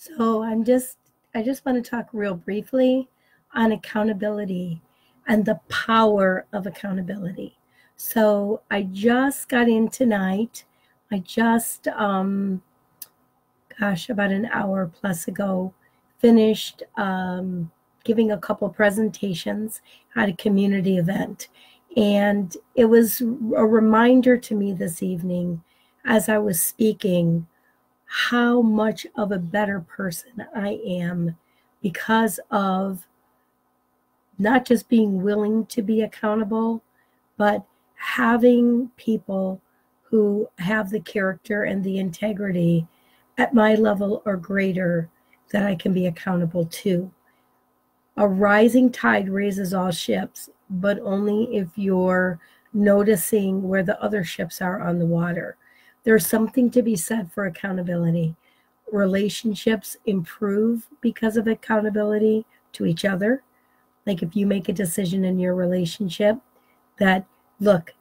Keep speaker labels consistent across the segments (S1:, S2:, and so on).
S1: So I'm just, I just want to talk real briefly on accountability and the power of accountability. So I just got in tonight. I just, um, gosh, about an hour plus ago, finished um, giving a couple presentations at a community event. And it was a reminder to me this evening as I was speaking how much of a better person I am because of not just being willing to be accountable, but having people who have the character and the integrity at my level or greater that I can be accountable to. A rising tide raises all ships, but only if you're noticing where the other ships are on the water. There's something to be said for accountability. Relationships improve because of accountability to each other. Like if you make a decision in your relationship that, look,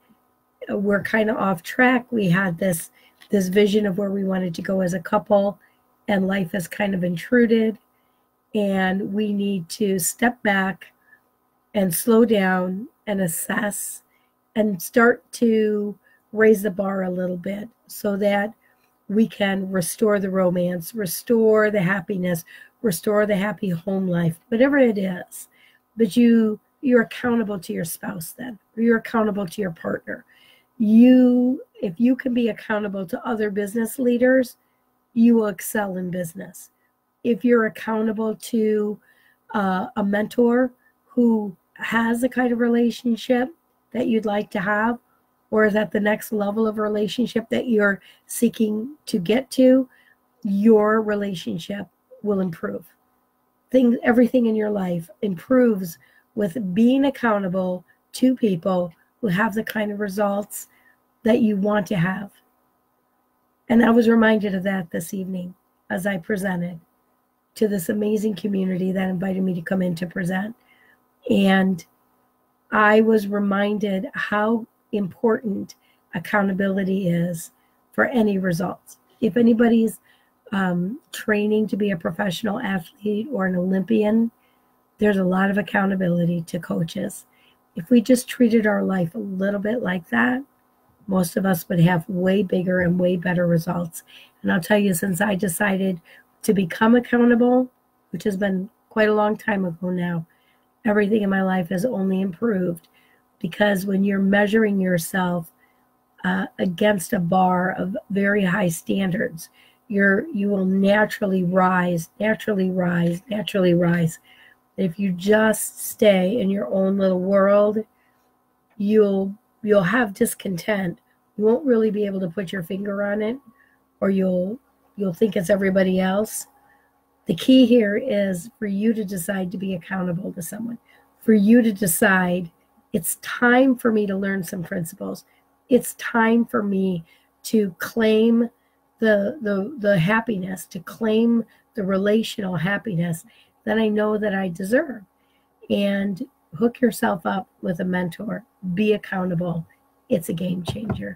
S1: we're kind of off track. We had this this vision of where we wanted to go as a couple, and life has kind of intruded, and we need to step back and slow down and assess and start to raise the bar a little bit so that we can restore the romance, restore the happiness, restore the happy home life, whatever it is. But you you're accountable to your spouse then, or you're accountable to your partner. You if you can be accountable to other business leaders, you will excel in business. If you're accountable to uh, a mentor who has the kind of relationship that you'd like to have, or is at the next level of relationship that you're seeking to get to, your relationship will improve. Things, everything in your life improves with being accountable to people who have the kind of results that you want to have. And I was reminded of that this evening as I presented to this amazing community that invited me to come in to present. And I was reminded how important accountability is for any results. If anybody's um, training to be a professional athlete or an Olympian, there's a lot of accountability to coaches. If we just treated our life a little bit like that, most of us would have way bigger and way better results. And I'll tell you, since I decided to become accountable, which has been quite a long time ago now, everything in my life has only improved because when you're measuring yourself uh, against a bar of very high standards, you're you will naturally rise, naturally rise, naturally rise. If you just stay in your own little world, you'll you'll have discontent. You won't really be able to put your finger on it, or you'll you'll think it's everybody else. The key here is for you to decide to be accountable to someone, for you to decide it's time for me to learn some principles. It's time for me to claim the the the happiness, to claim the relational happiness that I know that I deserve. And hook yourself up with a mentor. Be accountable. It's a game changer.